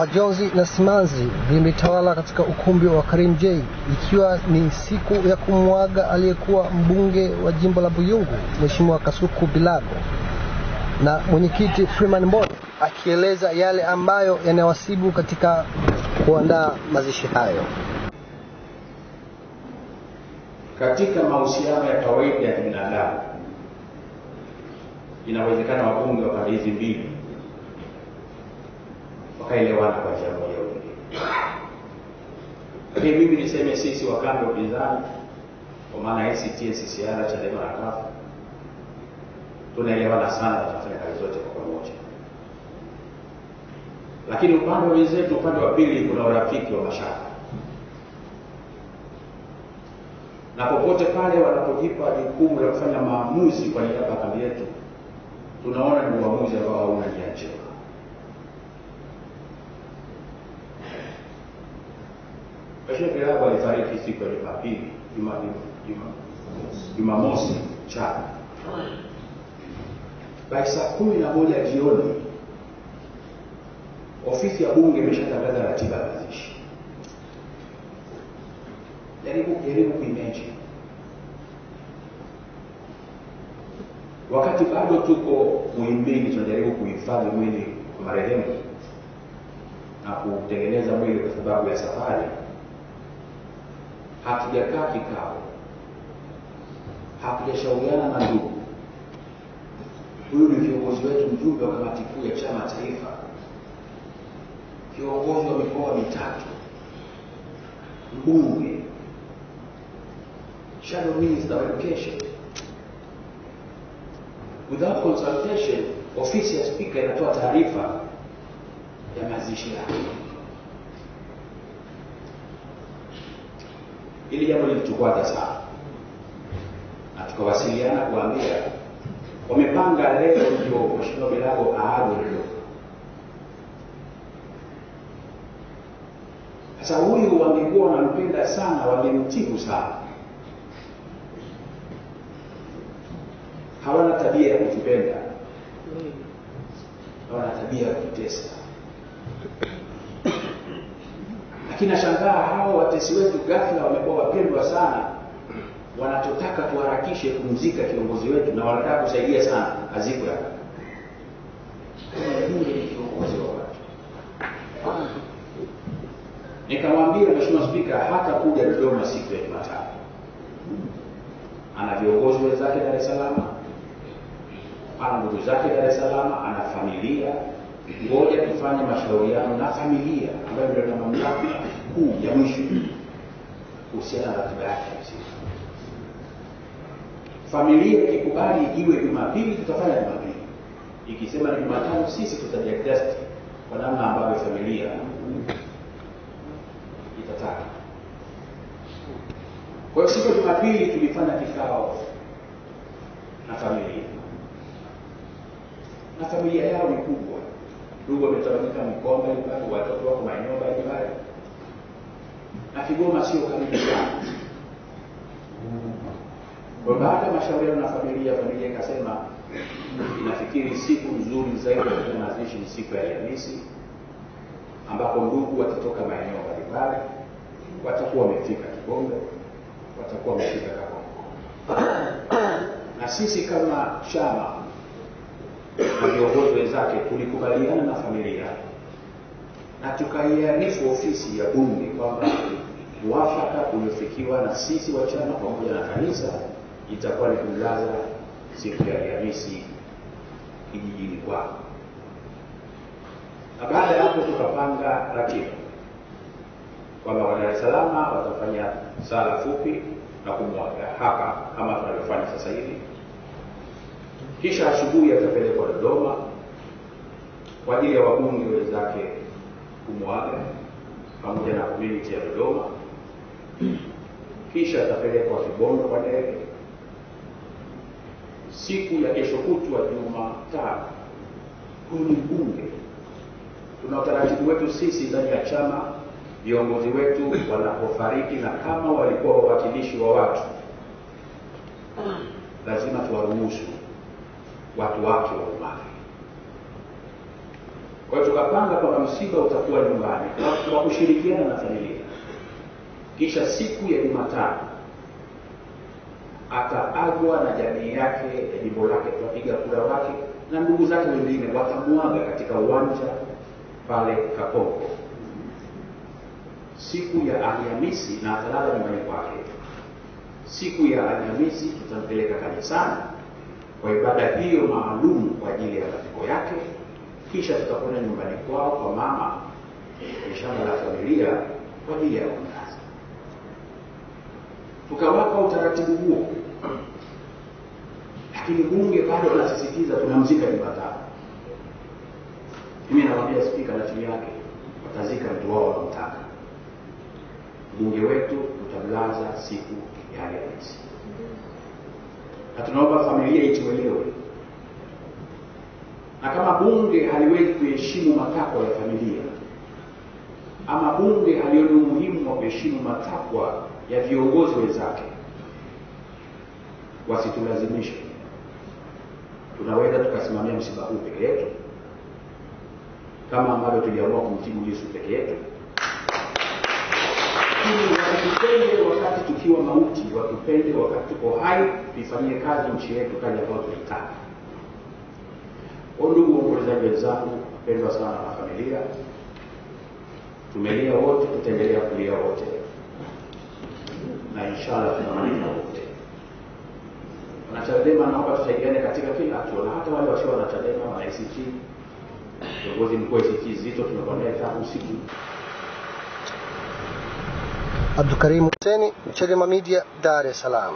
majonzi na simanzi vimetawala katika ukumbi wa Karim J ikiwa ni siku ya kumwaga aliyekuwa mbunge wa jimbo la Buyungu Mheshimiwa Kasuku Bilago na mwenyekiti Freeman Mbowe akieleza yale ambayo yanawasibu katika kuandaa mazishi hayo. Katika mahusiano ya kawaida ya binadamu, inawezekana wabunge wa pande hizi mbili wakaelewana kwa njia moja au nyingine, lakini mimi niseme sisi wakanda wa upinzani kwa maana ACT, NCCR, Chadema na CUF tunaelewana sana na tunafanya kazi zote kwa pamoja, lakini upande wa wenzetu, upande wa pili, kuna urafiki wa mashaka. Na popote pale wanapojipa jukumu la kufanya maamuzi kwa niaba ya kambi yetu, tunaona ni uamuzi ambao hauna nia njema. Mheshimiwa alifariki siku ya Jumapili, Jumamosi mchana by saa kumi na moja jioni, ofisi ya Bunge imeshatangaza ratiba ya mazishi. Jaribu jaribu kuimagine wakati bado tuko Muhimbili, tunajaribu kuhifadhi mwili wa marehemu na kutengeneza mwili kwa sababu ya safari, hatujakaa kikao, hatujashauriana na ndugu. Huyu ni viongozi wetu, mjumbe wa kamati kuu ya chama taifa, kiongozi wa mikoa mitatu, mbunge shadow minister of education. Without consultation, ofisi ya spika inatoa taarifa ya mazishi yake. Hili jambo lilitukwaza sana, na tukawasiliana kuambia wamepanga leo ndio Mheshimiwa Bilago aagwe leo. Sasa huyu wangekuwa wanampenda sana, wangemtibu sana hawana tabia ya kutupenda, hawana tabia ya kutesa. Lakini nashangaa hao watesi wetu ghafla wamekuwa wapendwa sana, wanachotaka tuharakishe kumzika kiongozi wetu, na wanataka kusaidia sana azikwe hapa. Kiongozi wa watu. Nikamwambia Mheshimiwa Spika hata kuja Dodoma siku ya Jumatano, ana viongozi wenzake Dar es Salaam ana ndugu zake Dar es Salaam, ana familia. Ngoja tufanye mashauriano na familia ambayo ndio na mamlaka kuu ya mwisho kuhusiana na ratiba yake ya. Familia ikikubali iwe Jumapili, tutafanya Jumapili. Ikisema ni Jumatano, sisi tutajiadjust kwa namna ambavyo familia itataka. Kwa hiyo siku ya Jumapili tulifanya kikao na familia na familia yao ni kubwa, ndugu wametawanyika mikoa mbalimbali, watoto wako maeneo mbalimbali, na Kigoma sio karibu sana. Kwa baada ya mashauriano na familia, familia ikasema inafikiri siku nzuri zaidi ya mazishi ni siku ya Alhamisi, ambapo ndugu watatoka maeneo mbalimbali, watakuwa wamefika Kigombe, watakuwa wamefika Kakonko, na sisi kama chama na viongozi wenzake tulikubaliana na familia na tukaiarifu ofisi ya Bunge kwamba muafaka uliofikiwa na sisi wa chama pamoja na kanisa itakuwa ni kumlaza siku ya Alhamisi kijijini kwao, na baada ya hapo tukapanga ratiba kwamba wa Dar es Salaam watafanya sala fupi na kumwaga hapa kama tunavyofanya sasa hivi kisha asubuhi atapelekwa Dodoma kwa ajili ya wabunge wenzake kumwaga pamoja na community ya Dodoma. Kisha atapelekwa Kibondo kwa ndege. Siku ya kesho kutwa Jumatano, huyu ni mbunge. Tuna utaratibu wetu sisi ndani ya chama, viongozi wetu wanapofariki na kama walikuwa wawakilishi wa watu, lazima tuwaruhusu watu wake wa umma. Kwa hiyo tukapanga kwamba msiba utakuwa nyumbani kwa kushirikiana na familia, kisha siku ya Jumatano ataagwa na jamii yake ya jimbo lake, wapiga kura wake na ndugu zake wengine watamuaga katika uwanja pale Kapoko siku ya Alhamisi, na atalala nyumbani kwake. Siku ya Alhamisi tutampeleka kanisani kwa ibada hiyo maalum kwa ajili ya matiko yake, kisha tutakwenda nyumbani kwao kwa mama shamba la familia kwa ajili ya Tukawapa utaratibu huo, lakini bunge bado anasisitiza tunamzika Jumatano. Mimi namwambia spika na timu yake watazika mtu wao wanamtaka. Bunge wetu utamlaza siku ya Alhamisi, na tunaomba familia ituelewe, na kama bunge haliwezi kuheshimu matakwa ya familia ama bunge halioni umuhimu wa kuheshimu matakwa ya viongozi wenzake, wasitulazimishe. Tunaweza tukasimamia msiba huu peke yetu kama ambavyo tuliamua kumtibu Yesu peke yetu, lakini watupende wakati tukiwa mauti, watupende wakati tuko hai, tuifanyie kazi nchi yetu, kazi ambayo tunaitaka. Kwa ndugu waombolezaji wenzangu, pendwa sana na familia, tumelia wote, tutaendelea kulia wote, na inshallah tunamaliza wote. Wanachadema, naomba tusaidiane katika kila hatua, na hata wale wasio wanachadema, wana ACT, kiongozi mkuu wa ACT Zito tumekuwa tabu tangu siku Abdulkarim Huseni, Chadema Media, Dar es Salaam.